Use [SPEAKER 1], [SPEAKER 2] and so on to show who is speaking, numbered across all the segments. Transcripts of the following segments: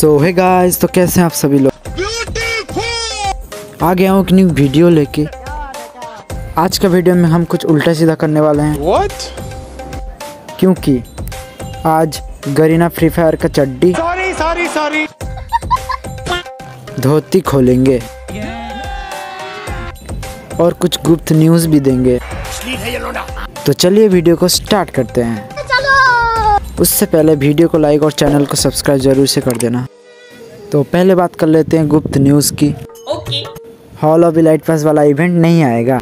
[SPEAKER 1] सो है गाइस तो कैसे हैं आप सभी लोग? आ गया हूँ एक न्यू वीडियो लेके। आज का वीडियो में हम कुछ उल्टा सीधा करने वाले हैं।
[SPEAKER 2] What?
[SPEAKER 1] क्योंकि आज गरीना फ्री फायर का चड्डी
[SPEAKER 2] Sorry, sorry, sorry.
[SPEAKER 1] धोती खोलेंगे। और कुछ गुप्त न्यूज़ भी देंगे। तो चलिए वीडियो को स्टार्ट करते हैं। उससे पहले वीडियो को लाइक और चैनल को सब्सक्राइब ज़रूर से कर देना। तो पहले बात कर लेते हैं गुप्त न्यूज़ की। हॉल ऑफ़ इलाइट पास वाला इवेंट नहीं आएगा।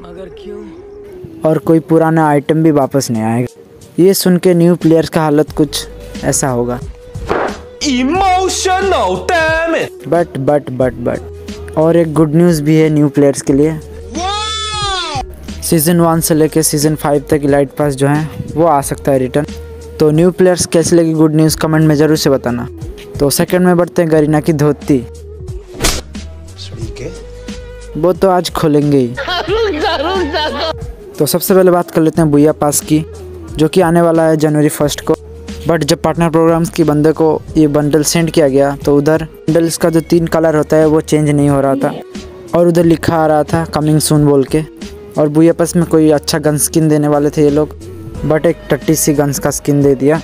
[SPEAKER 1] और कोई पुराना आइटम भी वापस नहीं आएगा। ये सुन के न्यू प्लेयर्स का हालत कुछ ऐसा होगा।
[SPEAKER 2] It.
[SPEAKER 1] But but but but और एक गुड न्यूज़ भी है न्यू प्लेयर्स के लिए। सीज़न वन से लेके सीज़न फाइव तक इलाइट पास जो है वो आ सकता है रिटर्न तो न्यू प्लेयर्स कैसे लगी गुड न्यूज़ कमेंट में ज़रूर से बताना। तो सेकंड में बढ़ते हैं गरीना की धोती। वो तो आज खोलेंगे ही। तो सबसे पहले बात कर लेते हैं बुया पास की, जो कि आने वाला है जनवरी फ़र्स्ट को। बट जब पार्टनर प्रोग्राम्स की बंदे को ये बंडल सेंड किया गया तो उधर बंडल्स का जो तीन कलर होता है, वो चेंज नहीं हो रहा था। और उधर लिखा आ रहा था कमिंग सून बोल के। और बुया पास में कोई अच्छा गन स्किन देने वाले थे ये लोग। बट एक टट्टी सी गन्स का स्किन दे दिया।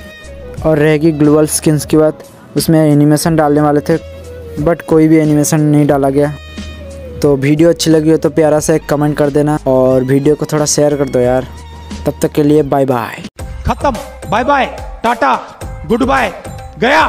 [SPEAKER 1] और रहेगी ग्लोबल स्किन्स की बात उसमें एनिमेशन डालने वाले थे बट कोई भी एनिमेशन नहीं डाला गया। तो वीडियो अच्छी लगी हो तो प्यारा सा एक कमेंट कर देना और वीडियो को थोड़ा शेयर कर दो यार। तब तक के लिए बाय बाय
[SPEAKER 2] खत्म। Bye bye Tata good bye गया।